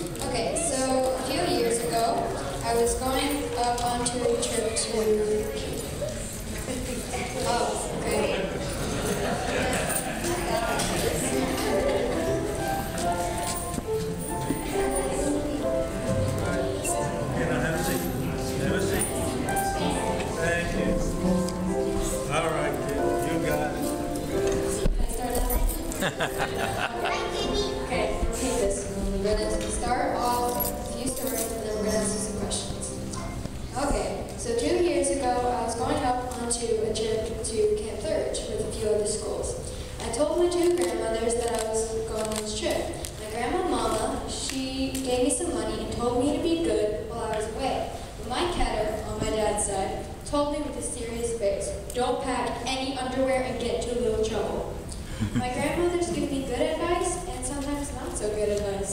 Okay, so a few years ago, I was going up onto a trip to. Oh, okay. Can I have a seat? Have a seat. Thank you. All right, you got it. Can I start now? Okay, We're gonna start off with a few stories and then we're gonna ask you some questions. Okay, so two years ago, I was going up onto a trip to Camp Thurge with a few other schools. I told my two grandmothers that I was going on this trip. My grandma Mama, she gave me some money and told me to be good while I was away. But my catter, on my dad's side, told me with a serious face, don't pack any underwear and get into a little trouble. My grandmothers give me good advice and sometimes not so good advice.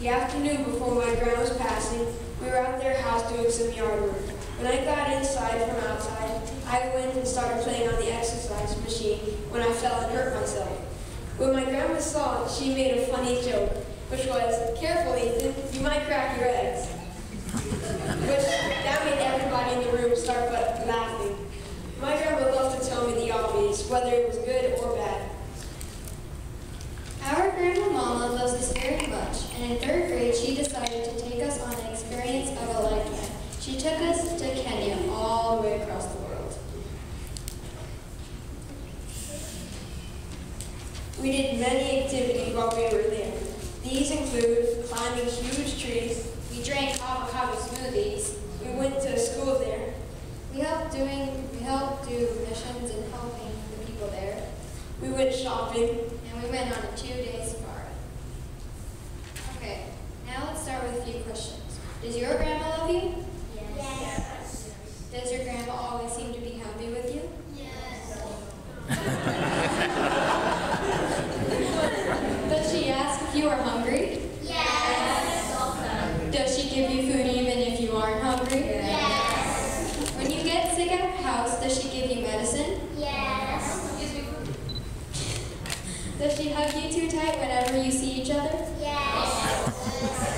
The afternoon before my grandma's passing, we were at their house doing some yard work. When I got inside from outside, I went and started playing on the exercise machine when I fell and hurt myself. When my grandma saw it, she made a funny joke, which was, careful Ethan, you might crack your eggs. Which, that made everybody in the room start laughing. My grandma loved to tell me the obvious, whether it was good or bad. Our grandma Mama loves us very much, and in third grade she decided to take us on an experience of a lifetime. She took us to Kenya all the way across the world. We did many activities while we were there. These include climbing huge trees. We drank avocado smoothies. We went to school there. We helped doing we helped do missions and helping the people there. We went shopping. And we went on a two-day safari. Okay, now let's start with a few questions. Does your grandma love you? Yes. Does your grandma always seem to be happy with you? Yes. Does she ask if you are hungry? Yes. Does she give you food even if you aren't hungry? Yes. When you get sick at her house, does she give you medicine? Yes. Does she hug you too tight whenever you see each other? Yes.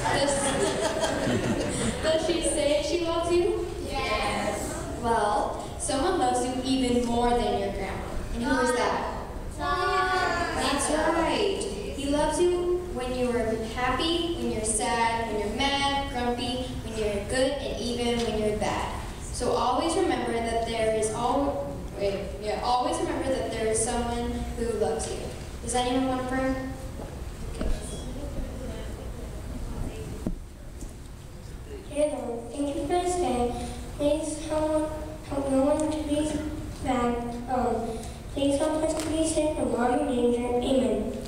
Does, she say she loves you? Yes. Well, someone loves you even more than your grandma. And who is that? That's right. He loves you when you are happy, when you're sad, when you're mad, grumpy, when you're good, and even when you're bad. So always remember that there is all wait, yeah, always remember that there is someone who loves you. Does anyone want to pray? based on persecution and moral danger. Amen.